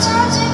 touch